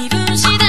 自分次